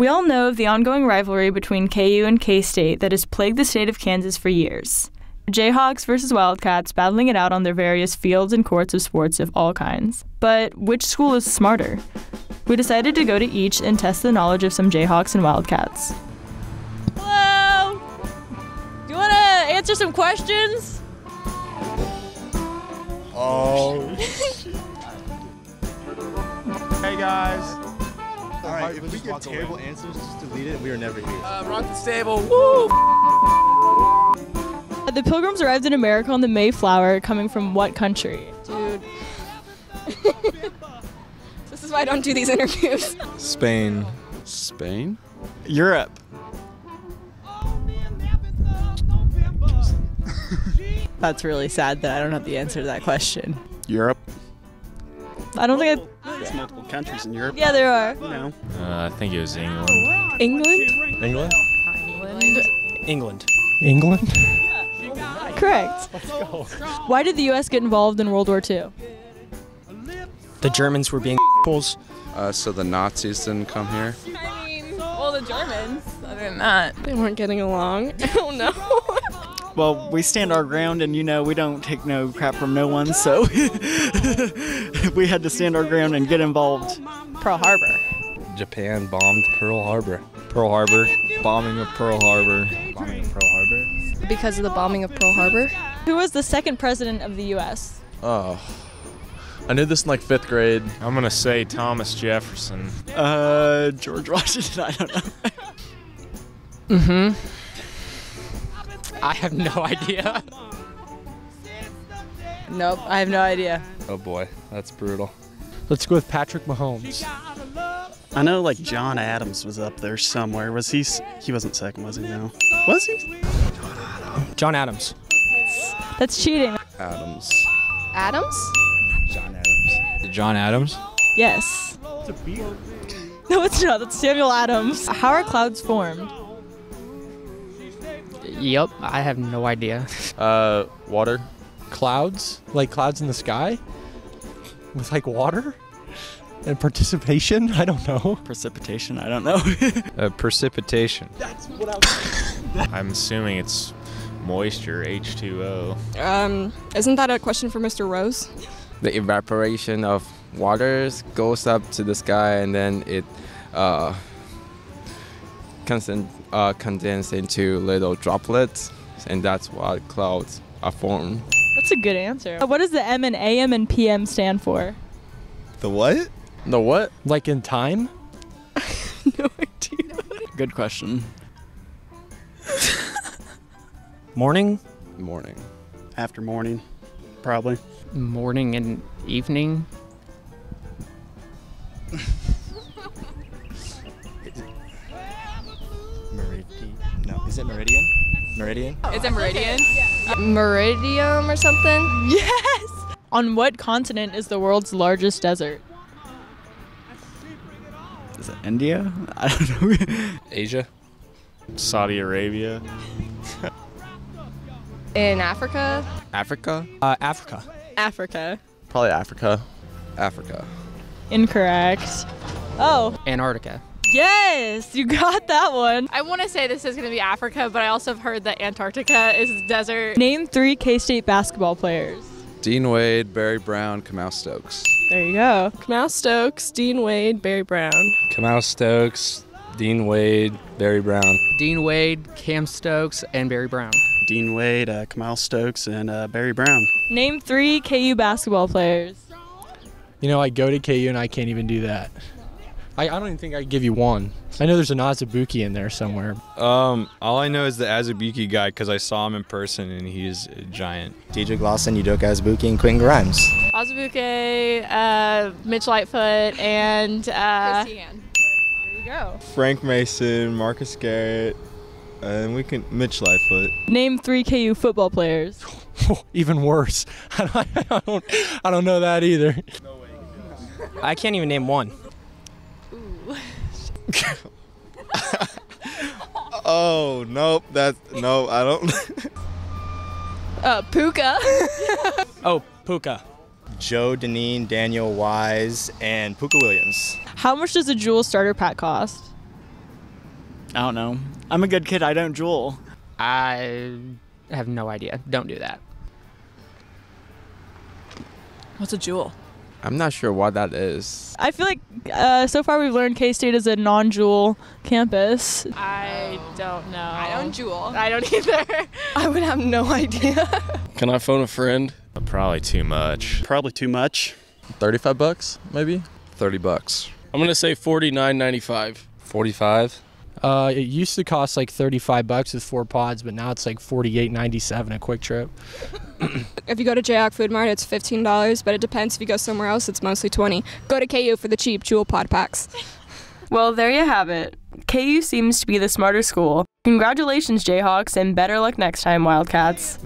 We all know of the ongoing rivalry between KU and K State that has plagued the state of Kansas for years. Jayhawks versus Wildcats battling it out on their various fields and courts of sports of all kinds. But which school is smarter? We decided to go to each and test the knowledge of some Jayhawks and Wildcats. Hello! Do you want to answer some questions? Oh. Hey guys. All right, if we get terrible answers, just delete it. We are never here. Uh, rock the stable. Woo! The Pilgrims arrived in America on the Mayflower, coming from what country? Dude. this is why I don't do these interviews. Spain. Spain? Europe. That's really sad that I don't have the answer to that question. Europe? I don't think I. There's multiple countries in Europe. Yeah, there are. You know. Uh, I think it was England. England? England? England. England? England? Correct. Why did the U.S. get involved in World War II? The Germans were being fools. Uh, so the Nazis didn't come here? I mean, well, the Germans. Other than that. They weren't getting along. oh no. Well, we stand our ground, and you know we don't take no crap from no one, so we had to stand our ground and get involved. Pearl Harbor. Japan bombed Pearl Harbor. Pearl Harbor. Bombing of Pearl Harbor. Bombing of Pearl Harbor. Because of the bombing of Pearl Harbor. Who was the second president of the U.S.? Oh. I knew this in like fifth grade. I'm gonna say Thomas Jefferson. Uh, George Washington. I don't know. Mm-hmm. I have no idea. Nope, I have no idea. Oh boy, that's brutal. Let's go with Patrick Mahomes. I know like John Adams was up there somewhere. Was he? He wasn't second, was he? No. Was he? John Adams. That's cheating. Adams. Adams? John Adams. John Adams? Yes. No, it's not. That's Samuel Adams. How are clouds formed? Yep, I have no idea. Uh, water. Clouds? Like clouds in the sky? With like water? And participation? I don't know. Precipitation. I don't know. Uh, precipitation. That's what I'm assuming it's moisture, H2O. Um, isn't that a question for Mr. Rose? the evaporation of waters goes up to the sky and then it uh, consen- uh, condenses into little droplets and that's what clouds are formed. That's a good answer. What does the M and AM and PM stand for? The what? The what? Like in time? no idea. Good question. Morning? Morning. After morning, probably. Morning and evening? It Meridian? Meridian? Is it Meridian? Meridium or something? Yes. On what continent is the world's largest desert? Is it India? I don't know. Asia. Saudi Arabia. In Africa? Africa? Uh, Africa. Africa. Probably Africa. Africa. Incorrect. Oh, Antarctica. Yes, you got that one. I want to say this is going to be Africa, but I also have heard that Antarctica is desert. Name three K-State basketball players. Dean Wade, Barry Brown, Kamau Stokes. There you go. Kamau Stokes, Dean Wade, Barry Brown. Kamau Stokes, Dean Wade, Barry Brown. Dean Wade, Cam Stokes, and Barry Brown. Dean Wade, uh, Kamal Stokes, and uh, Barry Brown. Name three KU basketball players. You know, I go to KU and I can't even do that. I, I don't even think I could give you one. I know there's an Azubuike in there somewhere. Um, all I know is the Azubuike guy because I saw him in person and he's a giant. DJ Glosson, Udoka Azubuike, and Quentin Grimes. Azubuike, uh, Mitch Lightfoot, and uh, Christy There you go. Frank Mason, Marcus Garrett, and we can Mitch Lightfoot. Name three KU football players. even worse. I don't, I don't, I don't know that either. I can't even name one. Oh nope, that's no, I don't. Uh, Pooka. Oh, Pooka. Joe Dineen, Daniel Wise, and Pooka Williams. How much does a JUUL starter pack cost? I don't know. I'm a good kid. I don't JUUL. I have no idea. Don't do that. What's a JUUL? I'm not sure what that is. I feel like uh, so far we've learned K State is a non JUUL campus. I don't know. I don't JUUL. I don't either. I would have no idea. Can I phone a friend? Probably too much. Probably too much. 35 bucks, maybe? 30 bucks. I'm gonna say 49.95. 45. Uh, it used to cost like 35 bucks with four pods, but now it's like 48.97 a QuikTrip. if you go to Jayhawk Food Mart, it's fifteen dollars, but it depends. If you go somewhere else, it's mostly twenty. Go to KU for the cheap JUUL pod packs. Well, there you have it. KU seems to be the smarter school. Congratulations, Jayhawks, and better luck next time, Wildcats.